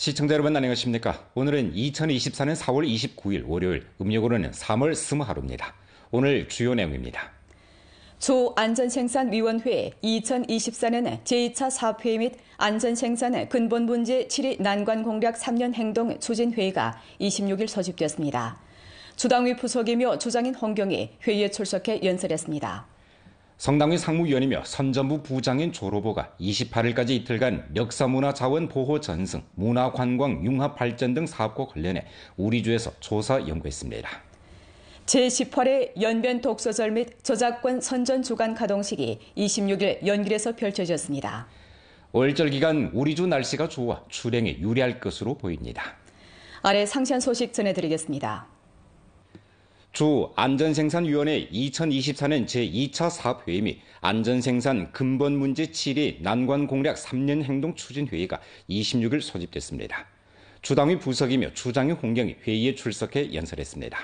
시청자 여러분 안녕하십니까? 오늘은 2024년 4월 29일 월요일, 음력으로는 3월 20하루입니다. 오늘 주요 내용입니다. 조안전생산위원회 2024년 제2차 사업회의 및 안전생산 근본 문제 7위 난관 공략 3년 행동 추진회의가 26일 소집되었습니다. 주당위 부속이며 주장인 홍경이 회의에 출석해 연설했습니다. 성당위 상무위원이며 선전부 부장인 조로보가 28일까지 이틀간 역사문화 자원 보호 전승, 문화관광 융합 발전 등 사업과 관련해 우리주에서 조사 연구했습니다. 제18회 연변 독서절 및 저작권 선전 주간 가동식이 26일 연길에서 펼쳐졌습니다. 월절 기간 우리주 날씨가 좋아 출행에 유리할 것으로 보입니다. 아래 상세한 소식 전해드리겠습니다. 주 안전생산위원회 2024년 제2차 사업회의 및 안전생산 근본 문제 7위 난관 공략 3년 행동 추진 회의가 26일 소집됐습니다. 주당위 부석이며 주장의 홍경이 회의에 출석해 연설했습니다.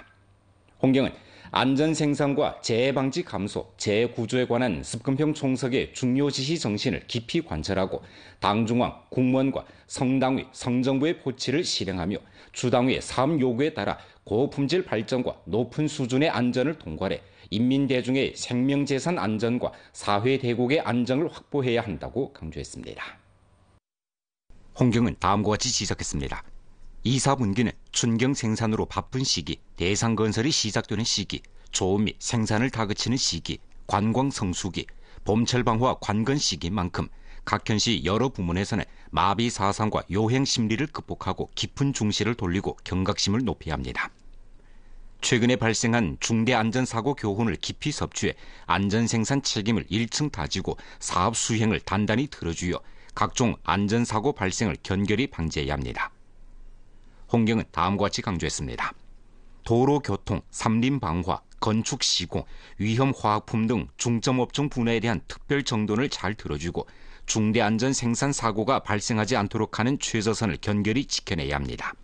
홍경은 안전 생산과 재해 방지 감소, 재구조에 관한 습근평 총석의 중요 지시 정신을 깊이 관철하고 당중앙, 국무원과 성당위, 성정부의 포치를 실행하며 주당위의 사업 요구에 따라 고품질 발전과 높은 수준의 안전을 통괄해 인민 대중의 생명재산 안전과 사회 대국의 안정을 확보해야 한다고 강조했습니다. 홍경은 다음과 같이 지적했습니다. 2, 4분기는 춘경 생산으로 바쁜 시기, 대상 건설이 시작되는 시기, 조업 및 생산을 다그치는 시기, 관광 성수기, 봄철 방화 관건 시기만큼 각 현시 여러 부문에서는 마비 사상과 요행 심리를 극복하고 깊은 중시를 돌리고 경각심을 높여야 합니다. 최근에 발생한 중대 안전사고 교훈을 깊이 섭취해 안전생산 책임을 1층 다지고 사업 수행을 단단히 들어주어 각종 안전사고 발생을 견결히 방지해야 합니다. 홍경은 다음과 같이 강조했습니다. 도로 교통, 삼림 방화, 건축 시공, 위험 화학품 등 중점 업종 분야에 대한 특별 정돈을 잘 들어주고 중대 안전 생산 사고가 발생하지 않도록 하는 최저선을 견결히 지켜내야 합니다.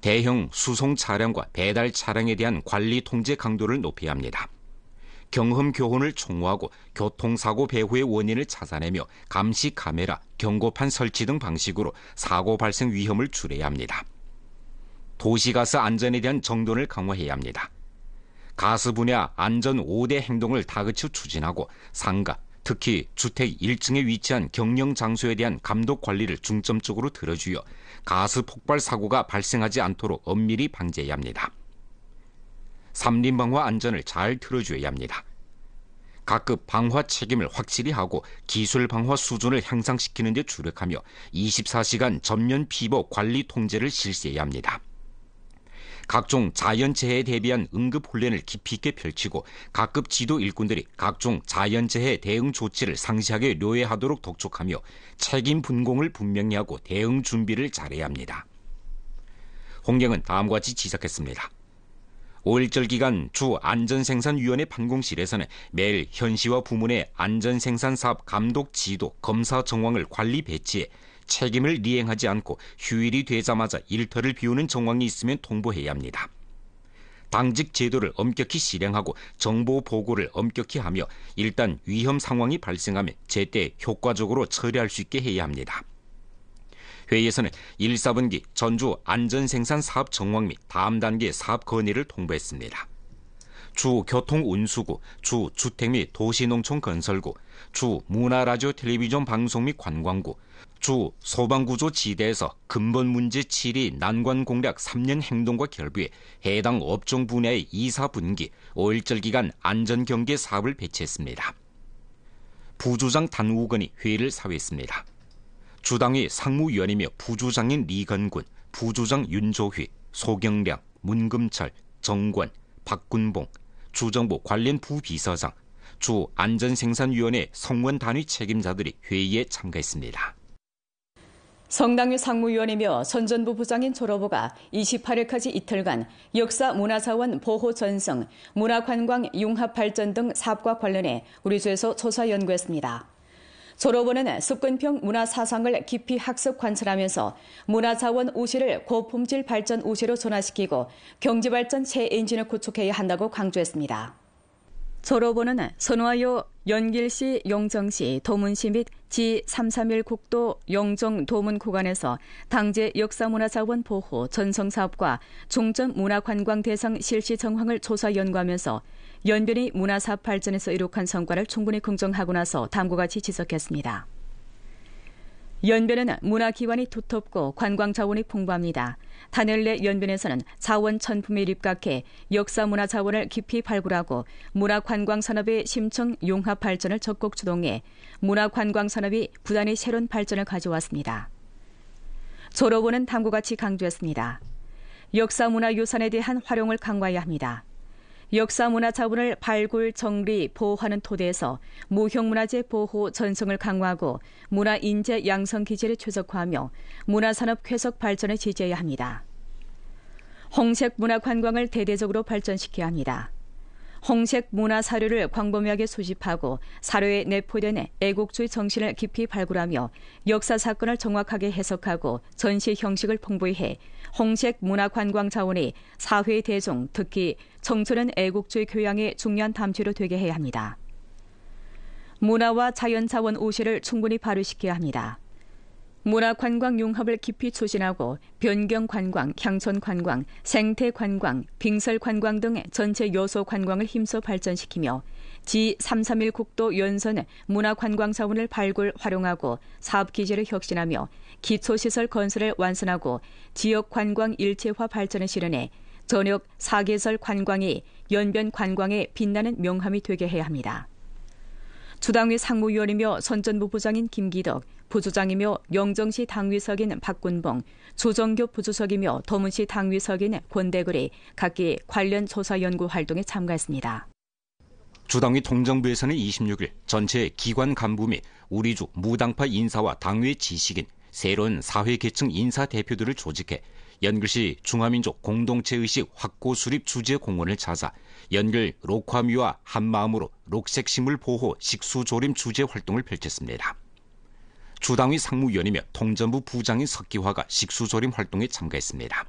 대형 수송 차량과 배달 차량에 대한 관리 통제 강도를 높여야 합니다. 경험 교훈을 총무하고 교통사고 배후의 원인을 찾아내며 감시 카메라, 경고판 설치 등 방식으로 사고 발생 위험을 줄여야 합니다. 도시가스 안전에 대한 정돈을 강화해야 합니다. 가스 분야 안전 5대 행동을 다그쳐 추진하고 상가, 특히 주택 1층에 위치한 경영 장소에 대한 감독 관리를 중점적으로 들어주어 가스 폭발 사고가 발생하지 않도록 엄밀히 방지해야 합니다. 삼림방화 안전을 잘 틀어줘야 합니다. 각급 방화 책임을 확실히 하고 기술 방화 수준을 향상시키는 데 주력하며 24시간 전면 피복 관리 통제를 실시해야 합니다. 각종 자연재해에 대비한 응급 훈련을 깊이 있게 펼치고 각급 지도 일꾼들이 각종 자연재해 대응 조치를 상시하게 료해하도록 독촉하며 책임 분공을 분명히 하고 대응 준비를 잘해야 합니다. 홍경은 다음과 같이 지적했습니다. 5일절 기간 주 안전생산위원회 판공실에서는 매일 현시와 부문의 안전생산사업 감독 지도, 검사 정황을 관리 배치해 책임을 이행하지 않고 휴일이 되자마자 일터를 비우는 정황이 있으면 통보해야 합니다. 당직 제도를 엄격히 실행하고 정보 보고를 엄격히 하며 일단 위험 상황이 발생하면 제때 효과적으로 처리할 수 있게 해야 합니다. 회의에서는 1, 4분기 전주 안전생산 사업 정황 및 다음 단계 사업 건의를 통보했습니다. 주 교통운수구, 주 주택 및 도시농촌 건설구, 주 문화라디오 텔레비전 방송 및 관광구, 주 소방구조 지대에서 근본 문제 7위 난관 공략 3년 행동과 결부해 해당 업종 분야의 2, 4분기 5일절 기간 안전 경계 사업을 배치했습니다. 부주장 단우건이 회의를 사회했습니다. 주당의 상무위원이며 부주장인 리건군, 부주장 윤조휘, 소경량, 문금철, 정권, 박군봉, 주정부 관련 부비서장, 주 안전생산위원회 성원 단위 책임자들이 회의에 참가했습니다. 성당위 상무위원이며 선전부 부장인 조로보가 28일까지 이틀간 역사 문화사원 보호 전성, 문화관광 융합 발전 등 사업과 관련해 우리 주에서 조사 연구했습니다. 조로보는 습근평 문화 사상을 깊이 학습 관찰하면서 문화자원 우시를 고품질 발전 우시로 전환시키고 경제발전 새 엔진을 구축해야 한다고 강조했습니다. 졸업원은 선화요 연길시, 용정시, 도문시 및 G331 국도 용정 도문 구간에서 당제 역사문화자원 보호 전성사업과 중점 문화관광 대상 실시 정황을 조사 연구하면서 연변이 문화사업 발전에서 이룩한 성과를 충분히 긍정하고 나서 다음과 같이 지적했습니다. 연변은 문화기관이 두텁고 관광 자원이 풍부합니다. 단열 내 연변에서는 자원 천품에 입각해 역사 문화 자원을 깊이 발굴하고 문화 관광 산업의 심층 융합 발전을 적극 주동해 문화 관광 산업이 부단히 새로운 발전을 가져왔습니다. 졸업원은 다음과 같이 강조했습니다. 역사 문화 유산에 대한 활용을 강화해야 합니다. 역사 문화 자원을 발굴, 정리, 보호하는 토대에서 무형 문화재 보호 전성을 강화하고 문화 인재 양성 기제를 최적화하며 문화 산업 쾌속 발전을 지지해야 합니다. 홍색 문화 관광을 대대적으로 발전시켜야 합니다. 홍색 문화 사료를 광범위하게 수집하고 사료에 내포된 애국주의 정신을 깊이 발굴하며 역사 사건을 정확하게 해석하고 전시 형식을 풍부히 해 홍색 문화 관광 자원이 사회 대중 특히 청소년 애국주의 교양의 중요한 담취로 되게 해야 합니다. 문화와 자연 자원 우시를 충분히 발휘시켜야 합니다. 문화 관광 융합을 깊이 추진하고 변경 관광, 향촌 관광, 생태 관광, 빙설 관광 등의 전체 요소 관광을 힘써 발전시키며 G331 국도 연선 문화 관광 자원을 발굴 활용하고 사업 기제를 혁신하며 기초 시설 건설을 완성하고 지역 관광 일체화 발전을 실현해 전역 사계절 관광이 연변 관광의 빛나는 명함이 되게 해야 합니다. 주당위 상무위원이며 선전 부 부장인 김기덕, 부주장이며 영정시 당위석인 박군봉, 조정교 부주석이며 도문시 당위석인 권대글이 각기 관련 조사 연구 활동에 참가했습니다. 주당위 통정부에서는 26일 전체 기관 간부 및 우리주 무당파 인사와 당회 지식인 새로운 사회계층 인사 대표들을 조직해 연글시 중화민족 공동체의식 확고 수립 주제 공원을 찾아 연글 록화미와 한마음으로 록색식물 보호 식수조림 주제 활동을 펼쳤습니다. 주당위 상무위원이며 통전부 부장인 석기화가 식수조림 활동에 참가했습니다.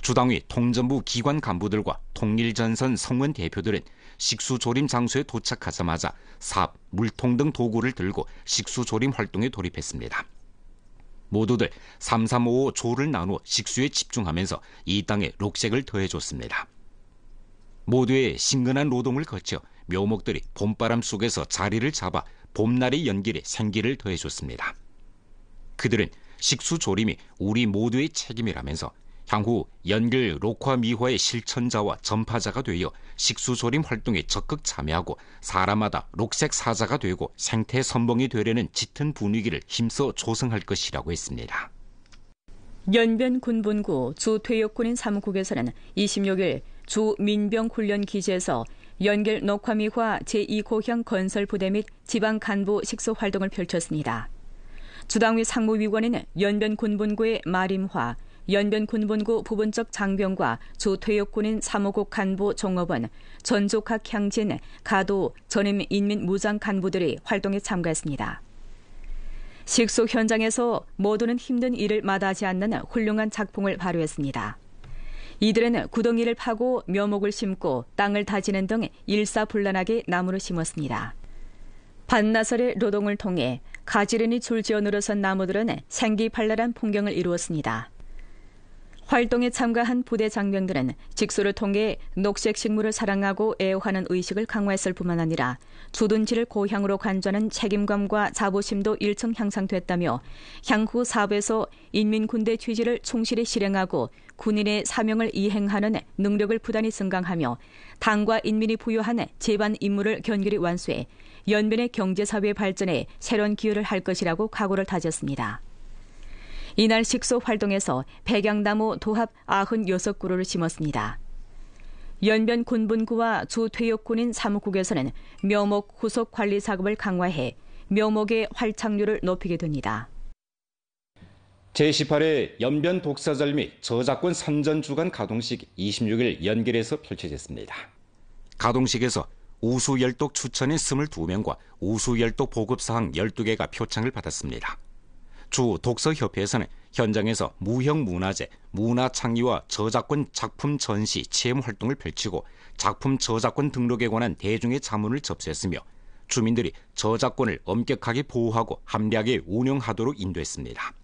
주당위 통전부 기관 간부들과 통일전선 성원 대표들은 식수조림 장소에 도착하자마자 삽, 물통 등 도구를 들고 식수조림 활동에 돌입했습니다. 모두들 3355 조를 나누어 식수에 집중하면서 이 땅에 록색을 더해줬습니다. 모두의 신근한 노동을 거쳐 묘목들이 봄바람 속에서 자리를 잡아 봄날의 연길에 생기를 더해줬습니다. 그들은 식수조림이 우리 모두의 책임이라면서 향후 연길 록화 미화의 실천자와 전파자가 되어 식수조림 활동에 적극 참여하고 사람마다 녹색 사자가 되고 생태 선봉이 되려는 짙은 분위기를 힘써 조성할 것이라고 했습니다. 연변 군본구 주퇴역군인 사무국에서는 26일 주 민병 훈련 기지에서 연결 녹화미화 제2고향 건설 부대 및 지방 간부 식소 활동을 펼쳤습니다. 주당위 상무위원회는 연변 군본구의 마림화, 연변 군본구 부분적 장병과 조퇴역 군인 사무국 간부 종업원, 전족학 향진, 가도, 전임 인민 무장 간부들이 활동에 참가했습니다. 식소 현장에서 모두는 힘든 일을 마다하지 않는 훌륭한 작품을 발휘했습니다. 이들은 구덩이를 파고 묘목을 심고 땅을 다지는 등 일사불란하게 나무를 심었습니다. 반나절의 노동을 통해 가지런히 줄지어 늘어선 나무들은 생기발랄한 풍경을 이루었습니다. 활동에 참가한 부대 장병들은 직소를 통해 녹색 식물을 사랑하고 애호하는 의식을 강화했을 뿐만 아니라 주둔지를 고향으로 간주하는 책임감과 자부심도 일층 향상됐다며 향후 사업에서 인민군대 취지를 충실히 실행하고 군인의 사명을 이행하는 능력을 부단히 증강하며 당과 인민이 부여한 제반 임무를 견결히 완수해 연변의 경제사회 발전에 새로운 기여를 할 것이라고 각오를 다졌습니다. 이날 식소 활동에서 백양나무 도합 96그루를 심었습니다. 연변 군분구와 주 퇴역군인 사무국에서는 묘목 후속 관리 작업을 강화해 묘목의 활착률을 높이게 됩니다. 제18회 연변 독사절 및 저작권 선전 주간 가동식 26일 연결해서 펼쳐졌습니다. 가동식에서 우수열독 추천인 22명과 우수열독 보급사항 12개가 표창을 받았습니다. 주 독서협회에서는 현장에서 무형 문화재, 문화 창의와 저작권 작품 전시 체험 활동을 펼치고 작품 저작권 등록에 관한 대중의 자문을 접수했으며 주민들이 저작권을 엄격하게 보호하고 합리하게 운영하도록 인도했습니다.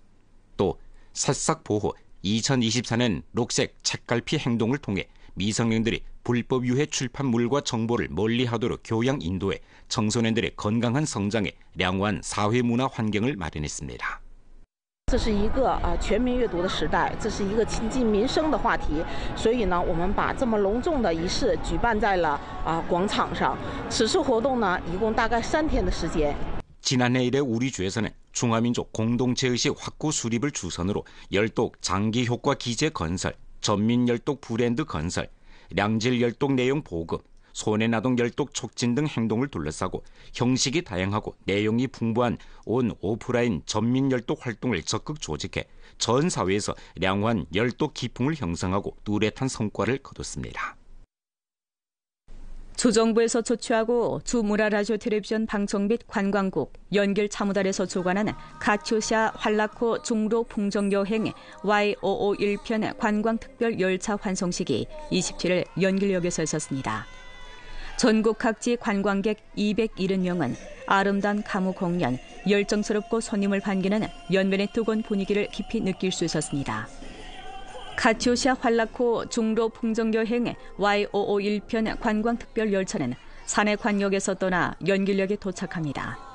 또 새싹 보호 2024년 녹색 책갈피 행동을 통해 미성년들이 불법 유해 출판물과 정보를 멀리하도록 교양 인도해 청소년들의 건강한 성장에 량호한 사회 문화 환경을 마련했습니다. 这是一个啊全民阅读的时代，这是一个亲近民生的话题，所以呢，我们把这么隆重的仪式举办在了啊广场上。此次活动呢，一共大概三天的时间。 지난해 이래 우리 주에서는 중화민족 공동체의식 확고 수립을 주선으로 열독 장기 효과 기재 건설, 전민 열독 브랜드 건설, 량질 열독 내용 보급, 손해나동 열독 촉진 등 행동을 둘러싸고 형식이 다양하고 내용이 풍부한 온 오프라인 전민 열독 활동을 적극 조직해 전 사회에서 량호한 열독 기풍을 형성하고 뚜렷한 성과를 거뒀습니다. 주정부에서 조치하고 주문화라디오 텔레비전 방청 및 관광국 연길 참모달에서 주관하는 카츄샤 활라코 중로 풍정 여행 Y551편 관광 특별 열차 환송식이 27일 연길역에서 있었습니다. 전국 각지 관광객 270명은 아름다운 가무 공연, 열정스럽고 손님을 반기는 연면의 뜨거운 분위기를 깊이 느낄 수 있었습니다. 카티오샤 활라코 중로 풍정여행 Y551편 관광특별 열차는 산해관역에서 떠나 연길역에 도착합니다.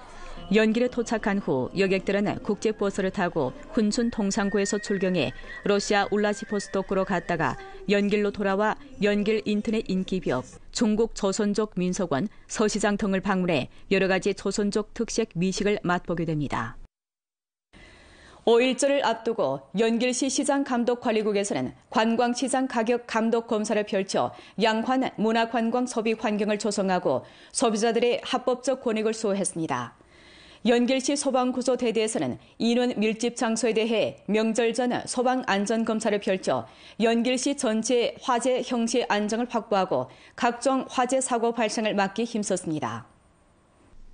연길에 도착한 후 여객들은 국제버스를 타고 훈춘 동상구에서 출경해 러시아 울라지포스토크로 갔다가 연길로 돌아와 연길 인터넷 인기비업, 중국 조선족 민속원, 서시장 등을 방문해 여러 가지 조선족 특색 미식을 맛보게 됩니다. 5일절을 앞두고 연길시 시장감독관리국에서는 관광시장 가격 감독 검사를 펼쳐 양환 문화관광 소비 환경을 조성하고 소비자들의 합법적 권익을 수호했습니다. 연길시 소방구조 대대에서는 인원 밀집 장소에 대해 명절 전 소방 안전 검사를 펼쳐 연길시 전체 화재 형시 안정을 확보하고 각종 화재 사고 발생을 막기 힘썼습니다.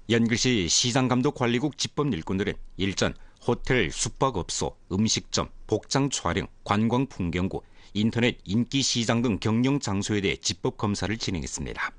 연길시 시장감독관리국 집법 일꾼들은 일전 호텔, 숙박업소, 음식점, 복장 촬영, 관광 풍경구, 인터넷 인기 시장 등 경영 장소에 대해 집법 검사를 진행했습니다.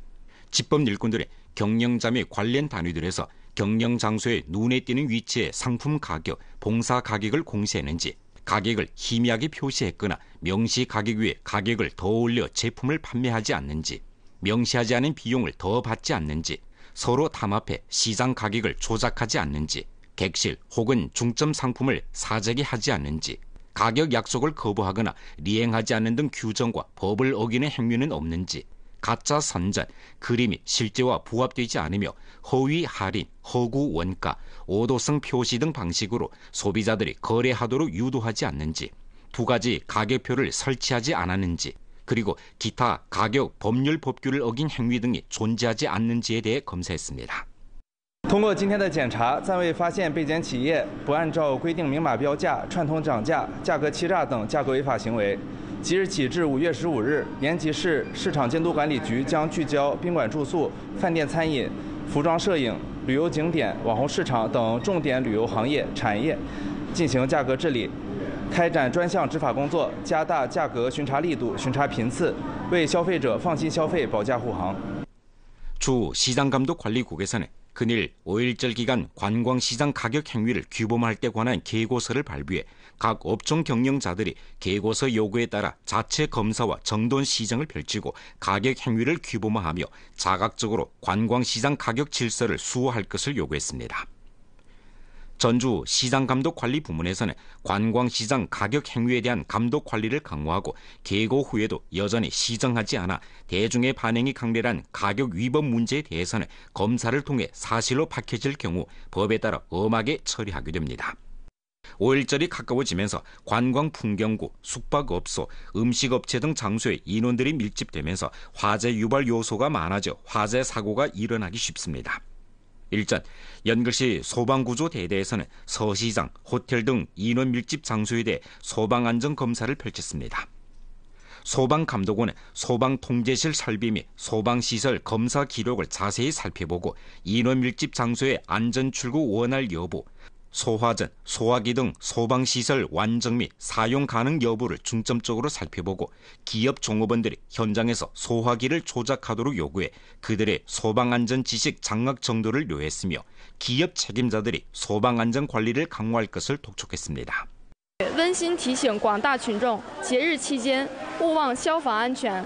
집법 일꾼들의 경영자 및 관련 단위들에서 경영 장소의 눈에 띄는 위치에 상품 가격, 봉사 가격을 공시했는지, 가격을 희미하게 표시했거나 명시 가격 위에 가격을 더 올려 제품을 판매하지 않는지, 명시하지 않은 비용을 더 받지 않는지, 서로 담합해 시장 가격을 조작하지 않는지, 객실 혹은 중점 상품을 사재기 하지 않는지, 가격 약속을 거부하거나 리행하지 않는 등 규정과 법을 어기는 행위는 없는지, 가짜 선전, 그림이 실제와 부합되지 않으며 허위 할인, 허구 원가, 오도성 표시 등 방식으로 소비자들이 거래하도록 유도하지 않는지, 두 가지 가격표를 설치하지 않았는지, 그리고 기타 가격 법률 법규를 어긴 행위 등이 존재하지 않는지에 대해 검사했습니다. 通过今天的检查，暂未发现被检企业不按照规定明码标价、串通涨价、价格欺诈等价格违法行为。 即日起至五月十五日，延吉市市场监督管理局将聚焦宾馆住宿、饭店餐饮、服装摄影、旅游景点、网红市场等重点旅游行业产业，进行价格治理，开展专项执法工作，加大价格巡查力度、巡查频次，为消费者放心消费保驾护航。주시장감독관리국에서는 근일 5일절 기간 관광시장 가격 행위를 규범할 때 관한 계고서를 발부해 각 업종 경영자들이 계고서 요구에 따라 자체 검사와 정돈 시장을 펼치고 가격 행위를 규범화하며 자각적으로 관광시장 가격 질서를 수호할 것을 요구했습니다. 전주 시장감독관리 부문에서는 관광시장 가격 행위에 대한 감독 관리를 강화하고 개고 후에도 여전히 시정하지 않아 대중의 반응이 강렬한 가격 위법 문제에 대해서는 검사를 통해 사실로 밝혀질 경우 법에 따라 엄하게 처리하게 됩니다. 5일절이 가까워지면서 관광 풍경구, 숙박업소, 음식업체 등 장소에 인원들이 밀집되면서 화재 유발 요소가 많아져 화재 사고가 일어나기 쉽습니다. 일전 연글시 소방구조 대대에서는 서시장, 호텔 등 인원 밀집 장소에 대해 소방 안전 검사를 펼쳤습니다. 소방감독원은 소방통제실 설비 및 소방시설 검사 기록을 자세히 살펴보고 인원 밀집 장소의 안전 출구 원활 여부, 소화전, 소화기 등 소방시설 완성 및 사용 가능 여부를 중점적으로 살펴보고 기업 종업원들이 현장에서 소화기를 조작하도록 요구해 그들의 소방안전 지식 장악 정도를 요했으며 기업 책임자들이 소방안전 관리를 강화할 것을 독촉했습니다. 温馨提醒广大群众节日期间勿忘消防安全，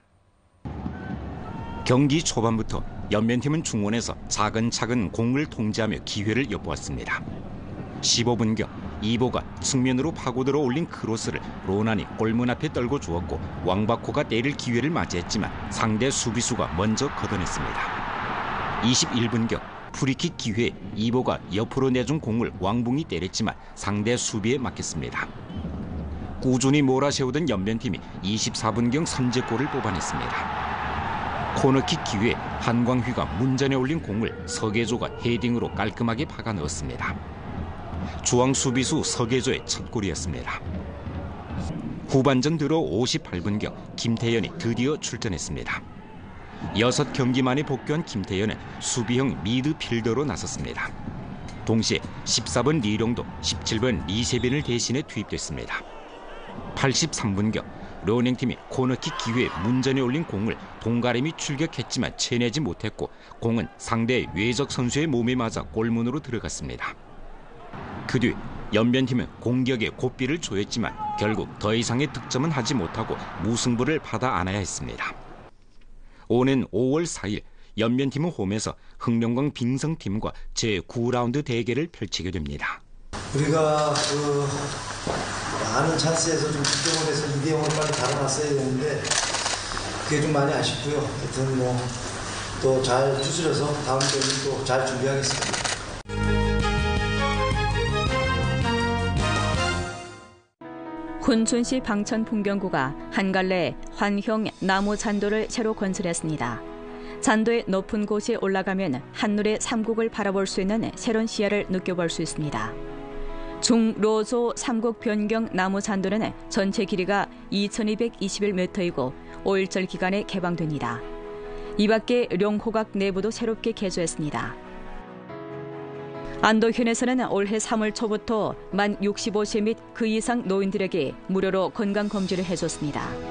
경기 초반부터 연변팀은 중원에서 차근차근 공을 통제하며 기회를 엿보았습니다. 15분경 이보가 측면으로 파고들어 올린 크로스를 로난이 골문 앞에 떨궈 주었고 왕바코가 때릴 기회를 맞이했지만 상대 수비수가 먼저 걷어냈습니다. 21분경 프리킥 기회에 이보가 옆으로 내준 공을 왕붕이 때렸지만 상대 수비에 막혔습니다. 꾸준히 몰아세우던 연변팀이 24분경 선제골을 뽑아냈습니다. 코너킥 기회에 한광휘가 문전에 올린 공을 서계조가 헤딩으로 깔끔하게 박아 넣었습니다. 중앙 수비수 서계조의 첫 골이었습니다. 후반전 들어 58분경 김태현이 드디어 출전했습니다. 6경기 만에 복귀한 김태현은 수비형 미드필더로 나섰습니다. 동시에 14번 리룡도 17번 리세빈을 대신해 투입됐습니다. 83분경 런닝팀이 코너킥 기회에 문전에 올린 공을 동가림이 출격했지만 채내지 못했고 공은 상대 외적 선수의 몸에 맞아 골문으로 들어갔습니다. 그 뒤 연변팀은 공격에 고삐를 조였지만 결국 더 이상의 득점은 하지 못하고 무승부를 받아 안아야 했습니다. 오는 5월 4일 연변팀은 홈에서 흥룡강 빙성팀과 제9라운드 대결을 펼치게 됩니다. 우리가 그 많은 찬스에서 좀 득점을 해서 2대 0을 빨리 달아났어야 되는데 그게 좀 많이 아쉽고요. 하여튼 뭐 또 잘 추스려서 다음 경기 또 잘 준비하겠습니다. 훈춘시 방천 풍경구가 한 갈래 환형 나무 잔도를 새로 건설했습니다. 잔도의 높은 곳에 올라가면 한눈에 삼국을 바라볼 수 있는 새로운 시야를 느껴볼 수 있습니다. 중로조 삼국 변경 나무 잔도는 전체 길이가 2221m이고 5일절 기간에 개방됩니다. 이 밖에 룡호각 내부도 새롭게 개조했습니다. 안도현에서는 올해 3월 초부터 만 65세 및 그 이상 노인들에게 무료로 건강검진을 해줬습니다.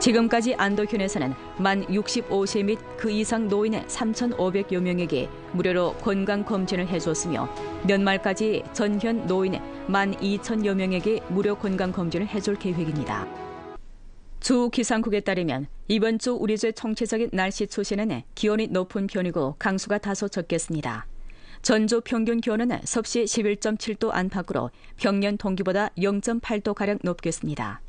지금까지 안도현에서는 만 65세 및 그 이상 노인 3,500여 명에게 무료로 건강검진을 해줬으며 연말까지 전현 노인 만 2천여 명에게 무료 건강검진을 해줄 계획입니다. 주 기상국에 따르면 이번 주 우리 주의 총체적인 날씨 추세는 기온이 높은 편이고 강수가 다소 적겠습니다. 전주 평균 기온은 섭씨 11.7도 안팎으로 평년 동기보다 0.8도가량 높겠습니다.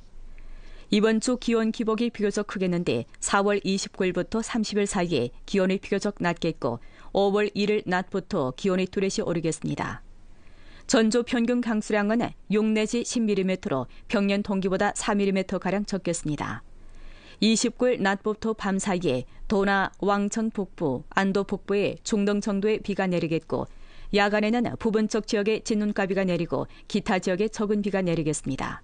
이번 주 기온 기복이 비교적 크겠는데 4월 29일부터 30일 사이에 기온이 비교적 낮겠고 5월 1일 낮부터 기온이 뚜렷이 오르겠습니다. 전주 평균 강수량은 6 내지 10mm로 평년 동기보다 4mm가량 적겠습니다. 29일 낮부터 밤 사이에 도나 왕천 북부, 안도 북부에 중등 정도의 비가 내리겠고 야간에는 부분적 지역에 진눈가비가 내리고 기타 지역에 적은 비가 내리겠습니다.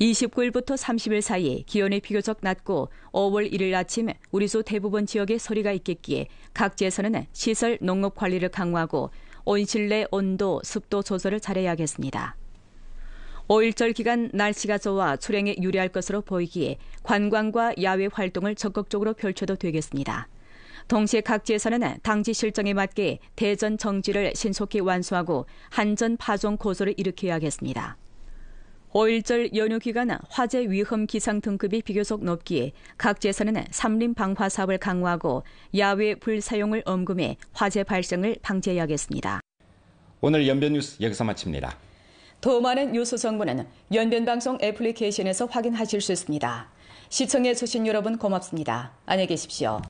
29일부터 30일 사이 기온이 비교적 낮고 5월 1일 아침 우리 수 대부분 지역에 서리가 있겠기에 각지에서는 시설 농업 관리를 강화하고 온실내 온도, 습도 조절을 잘해야겠습니다. 5일절 기간 날씨가 좋아 출행에 유리할 것으로 보이기에 관광과 야외 활동을 적극적으로 펼쳐도 되겠습니다. 동시에 각지에서는 당지 실정에 맞게 대전 정지를 신속히 완수하고 한전 파종 고소를 일으켜야겠습니다. 5일절 연휴 기간 화재 위험 기상 등급이 비교적 높기에 각지에서는 삼림 방화 사업을 강화하고 야외 불 사용을 엄금해 화재 발생을 방지해야겠습니다. 오늘 연변 뉴스 여기서 마칩니다. 더 많은 뉴스 정보는 연변 방송 애플리케이션에서 확인하실 수 있습니다. 시청해 주신 여러분 고맙습니다. 안녕히 계십시오.